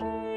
much.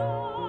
song.